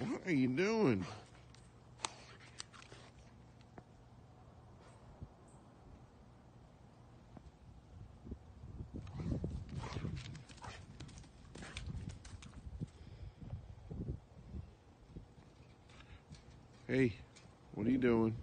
What are you doing? Hey, what are you doing?